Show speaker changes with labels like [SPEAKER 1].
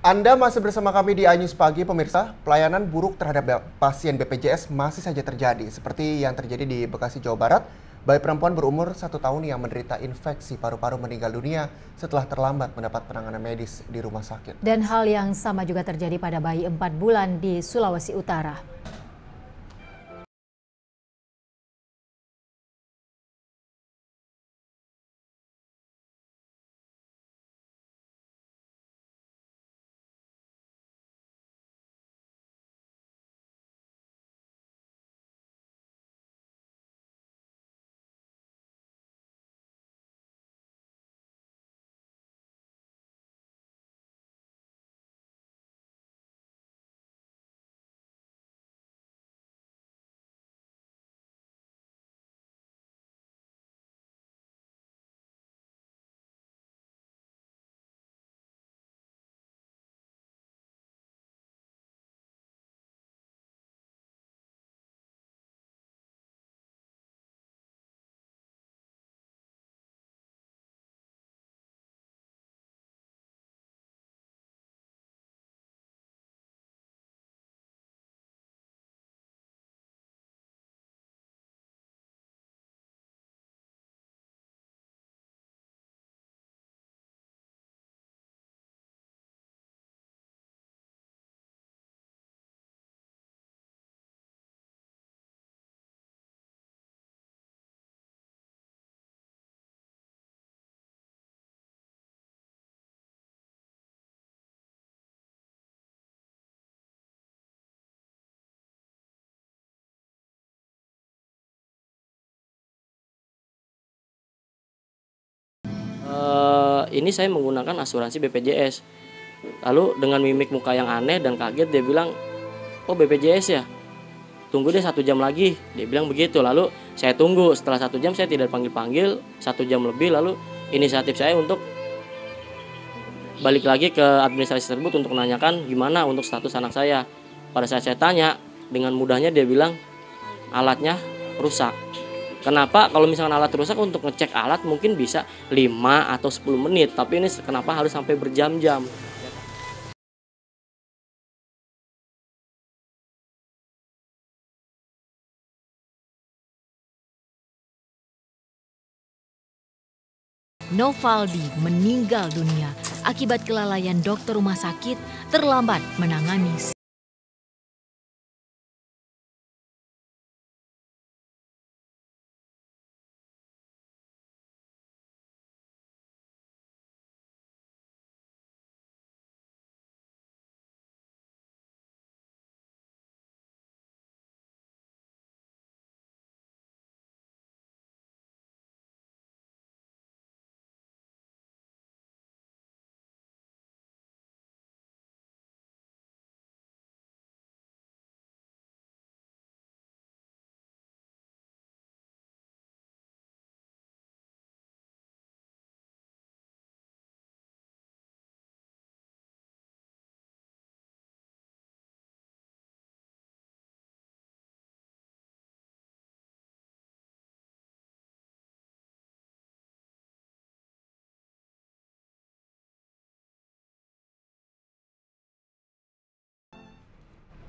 [SPEAKER 1] Anda masih bersama kami di iNews Pagi, pemirsa. Pelayanan buruk terhadap pasien BPJS masih saja terjadi, seperti yang terjadi di Bekasi, Jawa Barat. Bayi perempuan berumur satu tahun yang menderita infeksi paru-paru meninggal dunia setelah terlambat mendapat penanganan medis di rumah sakit.
[SPEAKER 2] Dan hal yang sama juga terjadi pada bayi empat bulan di Sulawesi Utara.
[SPEAKER 3] Ini saya menggunakan asuransi BPJS. Lalu dengan mimik muka yang aneh dan kaget dia bilang, oh BPJS ya, tunggu deh satu jam lagi. Dia bilang begitu. Lalu saya tunggu. Setelah satu jam saya tidak panggil-panggil, satu jam lebih. Lalu inisiatif saya untuk balik lagi ke administrasi tersebut untuk menanyakan gimana untuk status anak saya. Pada saat saya tanya, dengan mudahnya dia bilang alatnya rusak. Kenapa kalau misalkan alat rusak untuk ngecek alat mungkin bisa 5 atau 10 menit, tapi ini kenapa harus sampai berjam-jam?
[SPEAKER 2] Novaldi meninggal dunia akibat kelalaian dokter rumah sakit terlambat menangani